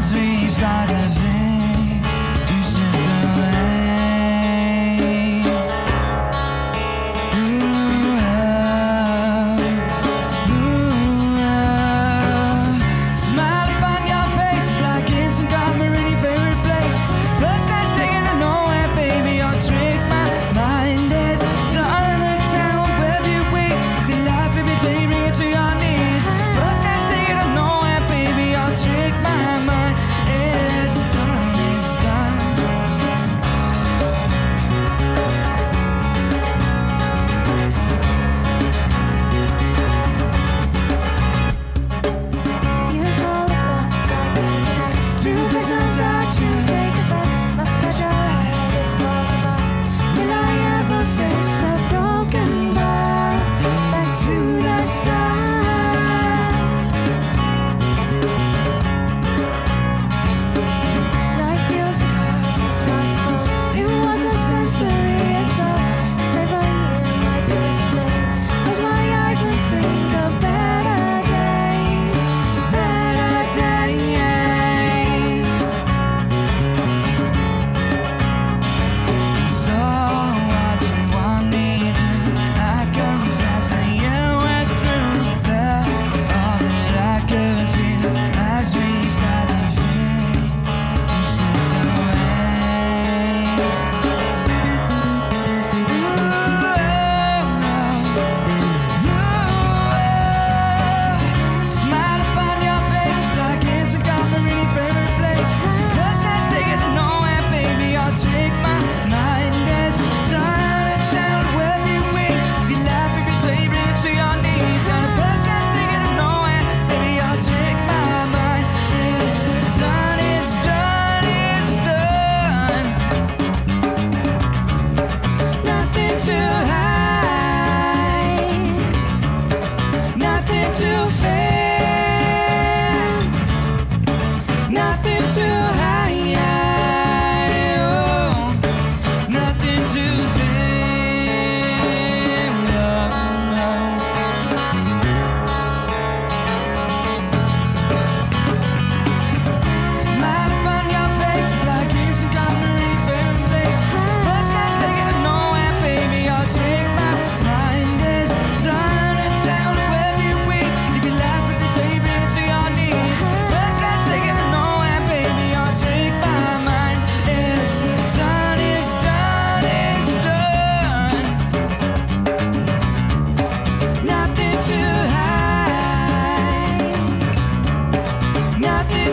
as we started.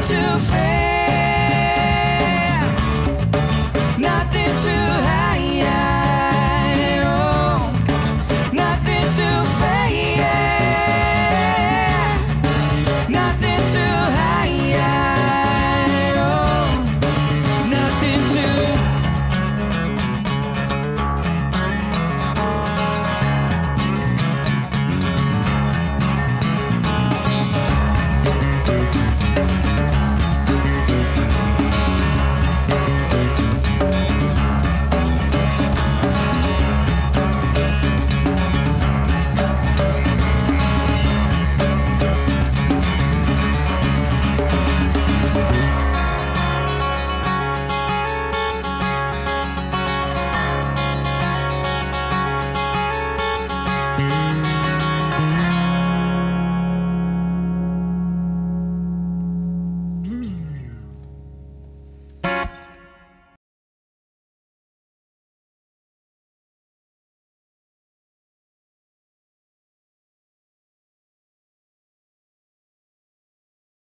to fail.